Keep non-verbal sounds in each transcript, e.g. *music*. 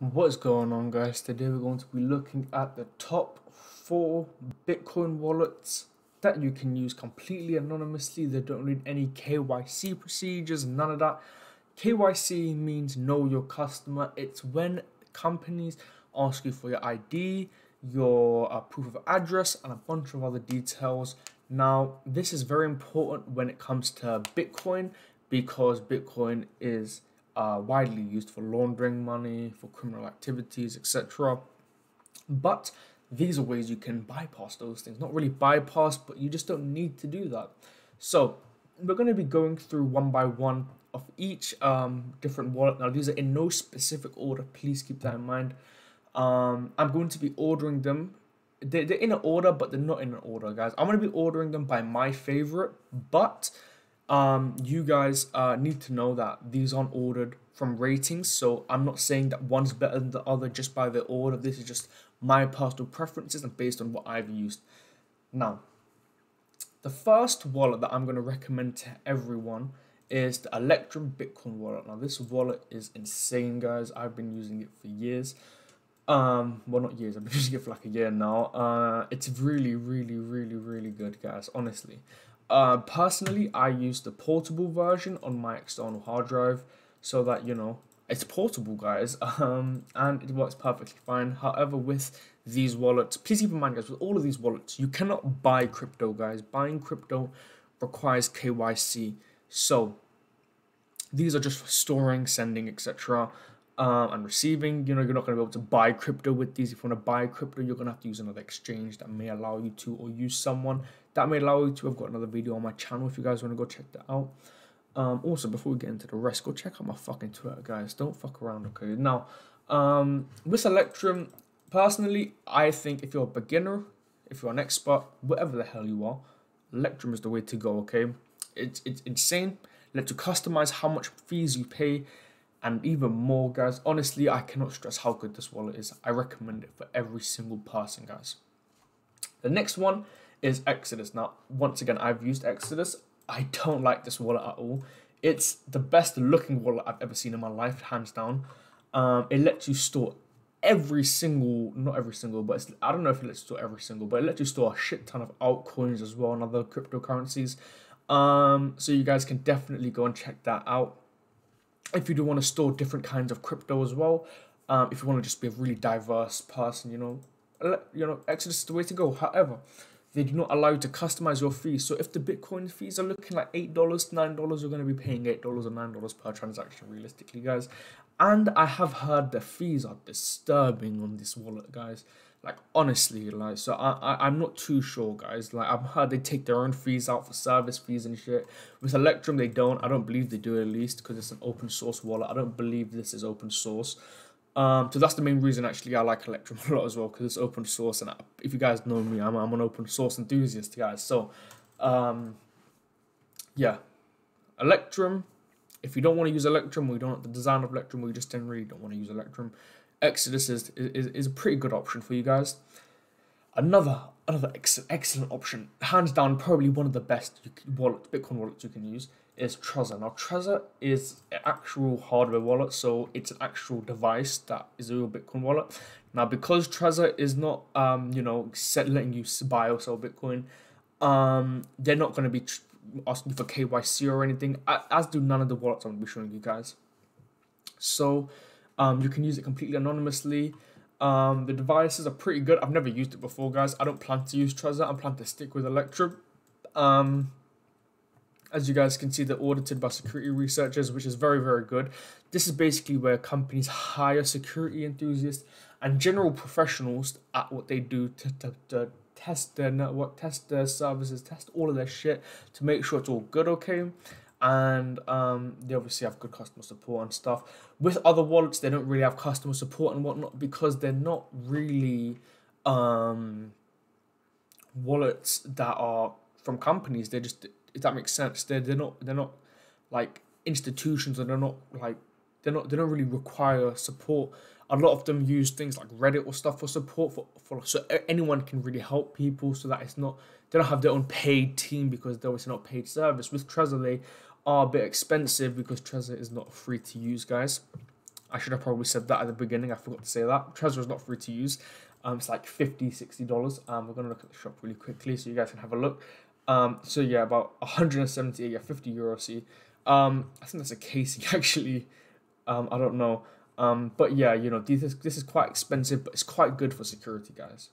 What is going on guys? Today we're going to be looking at the top four Bitcoin wallets that you can use completely anonymously. They don't need any KYC procedures, none of that. KYC means know your customer. It's when companies ask you for your ID, your uh, proof of address, and a bunch of other details. Now, this is very important when it comes to Bitcoin because Bitcoin is uh, widely used for laundering money, for criminal activities, etc. But these are ways you can bypass those things. Not really bypass, but you just don't need to do that. So we're going to be going through one by one of each um, different wallet. Now these are in no specific order. Please keep that in mind. Um, I'm going to be ordering them. They're, they're in an order, but they're not in an order, guys. I'm going to be ordering them by my favorite, but um, you guys uh, need to know that these aren't ordered from ratings. So I'm not saying that one's better than the other just by the order. This is just my personal preferences and based on what I've used. Now, the first wallet that I'm going to recommend to everyone is the Electrum Bitcoin wallet. Now, this wallet is insane, guys. I've been using it for years. Um, well, not years. I've been *laughs* using it for like a year now. Uh, it's really, really, really, really good, guys. Honestly, uh, personally, I use the portable version on my external hard drive so that, you know, it's portable, guys, *laughs* um, and it works perfectly fine. However, with these wallets, please keep in mind, guys, with all of these wallets, you cannot buy crypto, guys. Buying crypto requires KYC. So, these are just for storing, sending, etc. Um, and receiving. You know, you're not going to be able to buy crypto with these. If you want to buy crypto, you're going to have to use another exchange that may allow you to, or use someone that may allow you to. I've got another video on my channel if you guys want to go check that out. Um, also, before we get into the rest, go check out my fucking Twitter, guys. Don't fuck around, okay? Now, um, with Electrum, personally, I think if you're a beginner, if you're an expert, whatever the hell you are, Electrum is the way to go, okay? It's, it's insane. Let you customize how much fees you pay and even more, guys. Honestly, I cannot stress how good this wallet is. I recommend it for every single person, guys. The next one is Exodus. Now, once again, I've used Exodus. I *laughs* don't like this wallet at all. It's the best looking wallet I've ever seen in my life, hands down. Um, it lets you store every single, not every single, but I don't know if it lets you store every single, but it lets you store a shit ton of altcoins as well and other cryptocurrencies. Um, so you guys can definitely go and check that out. If you do want to store different kinds of crypto as well, um, if you want to just be a really diverse person, you know, you know, Exodus is the way to go. However, they do not allow you to customize your fees. So if the Bitcoin fees are looking like eight dollars, nine dollars, you're going to be paying eight dollars or nine dollars per transaction, realistically, guys. And I have heard the fees are disturbing on this wallet, guys. Like honestly, like so I, I I'm not too sure, guys. Like I've heard they take their own fees out for service fees and shit. With Electrum, they don't. I don't believe they do at least because it's an open source wallet. I don't believe this is open source. Um, so that's the main reason actually I like Electrum *laughs* a lot as well because it's open source and if you guys know me, I'm, I'm an open source enthusiast, guys. So, um, yeah, Electrum. If you don't want to use Electrum, we don't the design of Electrum, you just generally don't want to use Electrum, Exodus is, is, is a pretty good option for you guys. Another another ex- excellent option, hands down, probably one of the best wallet Bitcoin wallets you can use is Trezor. Now, Trezor is an actual hardware wallet, so it's an actual device that is a real Bitcoin wallet. Now, because Trezor is not, um, you know, set, letting you buy or sell Bitcoin, um, they're not going to be asking for KYC or anything, as do none of the wallets I'm going to be showing you guys. So, um, you can use it completely anonymously. Um, the devices are pretty good. I've never used it before, guys. I don't plan to use Trezor. I plan to stick with Electrum. Um, as you guys can see, they're audited by security researchers, which is very, very good. This is basically where companies hire security enthusiasts and general professionals at what they do to, to, to test their network, test their services, test all of their shit to make sure it's all good, okay? And um, they obviously have good customer support and stuff. With other wallets, they don't really have customer support and whatnot because they're not really um, wallets that are from companies. They're just if that makes sense. They're they're not they're not like institutions and they're not like they're not they don't really require support. A lot of them use things like Reddit or stuff for support for, for so anyone can really help people so that it's not they don't have their own paid team because they're obviously not paid service. With Trezor they are a bit expensive because Trezor is not free to use guys. I should have probably said that at the beginning. I forgot to say that. Trezor is not free to use. Um, it's like 50 $60. Um, we're going to look at the shop really quickly so you guys can have a look. Um, so yeah, about 170, yeah, 50 euro C. Um, I think that's a casing *laughs* actually. Um, I don't know. Um, but yeah, you know, this is, this is quite expensive, but it's quite good for security, guys.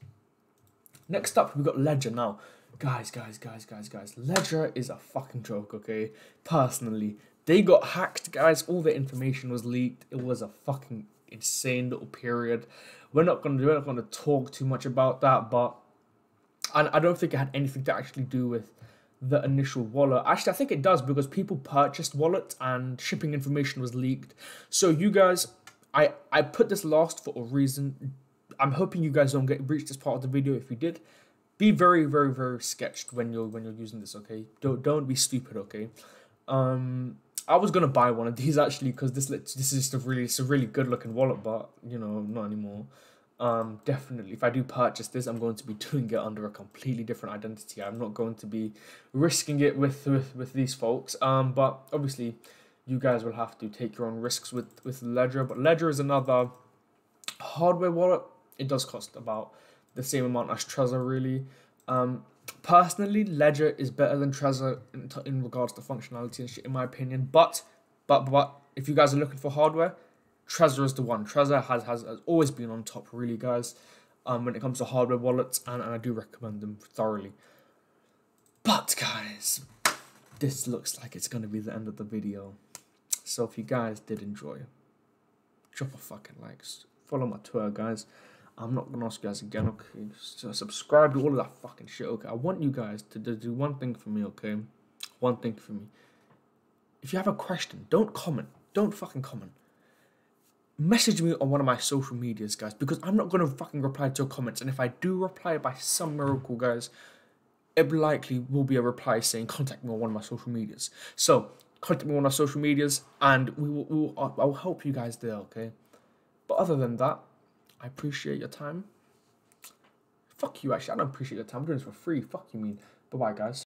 Next up, we've got Ledger now. Guys, guys, guys, guys, guys. Ledger is a fucking joke, okay? Personally, they got hacked, guys. All the information was leaked. It was a fucking insane little period. We're not gonna we're not gonna talk too much about that, but and I don't think it had anything to actually do with the initial wallet. Actually, I think it does because people purchased wallets and shipping information was leaked. So you guys, I I put this last for a reason. I'm hoping you guys don't get breached this part of the video. If you did, be very very very sketched when you're when you're using this. Okay, don't don't be stupid. Okay, um, I was gonna buy one of these *laughs* actually because this this is just a really it's a really good looking wallet, but you know not anymore. Um, definitely, if I do purchase this, I'm going to be *laughs* doing it under a completely different identity. I'm not going to be risking it with with, with these folks. Um, but obviously, you guys will have to take your own risks with with Ledger. But Ledger is another hardware wallet. It does cost about the same amount as Trezor, really. Um, personally, Ledger is better than Trezor in, in regards to functionality and shit, in my opinion. But, but, but, if you guys are looking for hardware, Trezor is the one. Trezor has, has, has always been on top, really, guys, um, when it comes to hardware wallets, and, and I do recommend them thoroughly. But, guys, this looks like it's going to be the end of the video. So if you guys did enjoy, drop a fucking like, follow my Twitter, guys. I'm not gonna ask you guys again, okay? So subscribe to all of that fucking shit, okay? I want you guys to, do one thing for me, okay? One thing for me. If you have a question, don't comment. Don't fucking comment. Message me on one of my social medias, guys, because I'm not gonna fucking reply to your comments. And if I do reply by some miracle, guys, it likely will be a reply saying contact me on one of my social medias. So contact me on our social medias, and we will, we will I'll help you guys there, okay? But other than that. I appreciate your time. Fuck you, actually. I don't appreciate your time. I'm doing this for free. Fuck you, mean. Bye bye, guys.